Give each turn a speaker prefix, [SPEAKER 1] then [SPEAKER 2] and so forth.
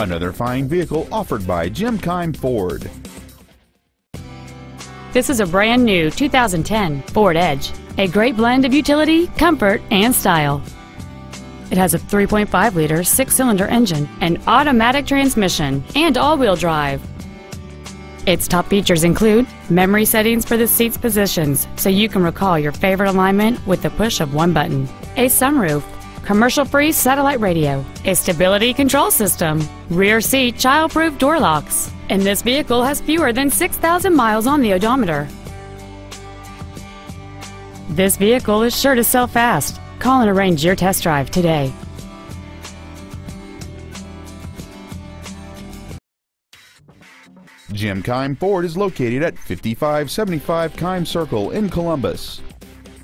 [SPEAKER 1] Another fine vehicle offered by Jim Keim Ford.
[SPEAKER 2] This is a brand new 2010 Ford Edge, a great blend of utility, comfort, and style. It has a 3.5 liter six cylinder engine, an automatic transmission, and all wheel drive. Its top features include memory settings for the seat's positions so you can recall your favorite alignment with the push of one button, a sunroof, commercial free satellite radio, a stability control system, rear seat child proof door locks, and this vehicle has fewer than 6,000 miles on the odometer. This vehicle is sure to sell fast. Call and arrange your test drive today.
[SPEAKER 1] Jim Keim Ford is located at 5575 Keim Circle in Columbus.